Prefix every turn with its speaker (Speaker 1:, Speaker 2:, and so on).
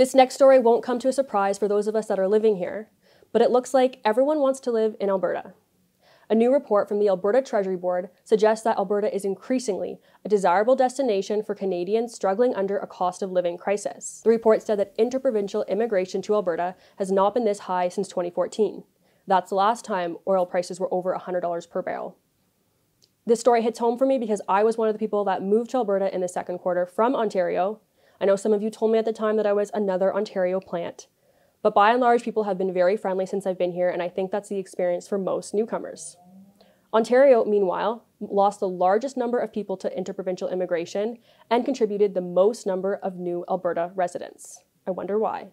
Speaker 1: This next story won't come to a surprise for those of us that are living here, but it looks like everyone wants to live in Alberta. A new report from the Alberta Treasury Board suggests that Alberta is increasingly a desirable destination for Canadians struggling under a cost of living crisis. The report said that interprovincial immigration to Alberta has not been this high since 2014. That's the last time oil prices were over $100 per barrel. This story hits home for me because I was one of the people that moved to Alberta in the second quarter from Ontario. I know some of you told me at the time that I was another Ontario plant. But by and large, people have been very friendly since I've been here, and I think that's the experience for most newcomers. Ontario, meanwhile, lost the largest number of people to interprovincial immigration and contributed the most number of new Alberta residents. I wonder why.